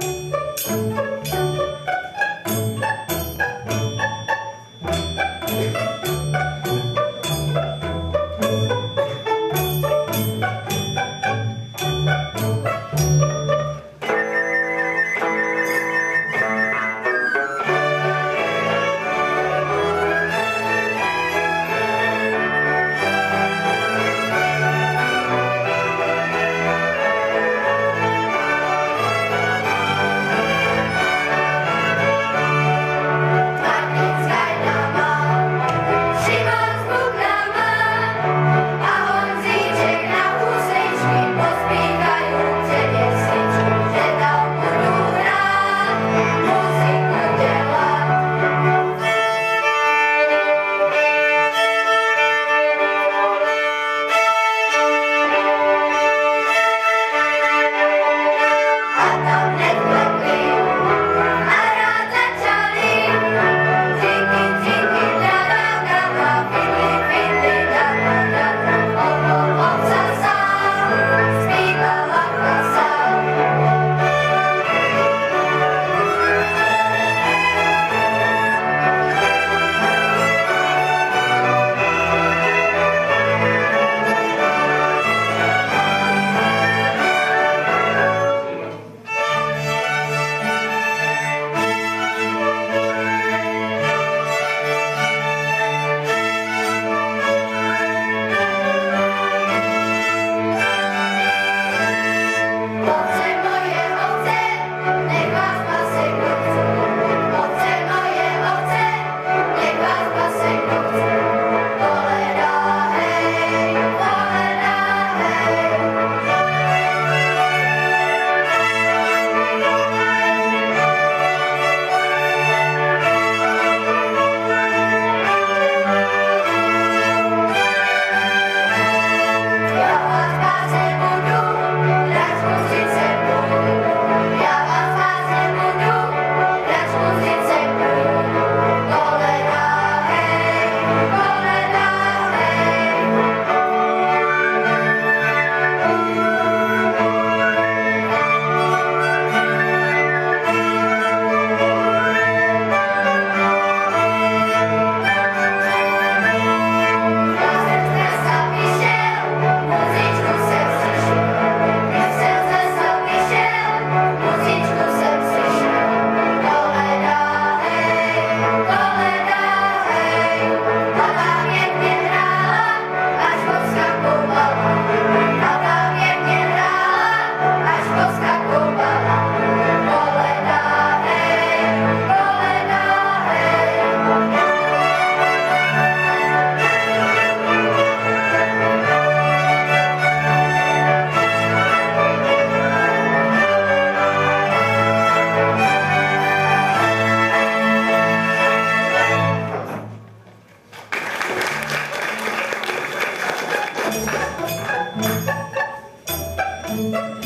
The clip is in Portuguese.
Música Música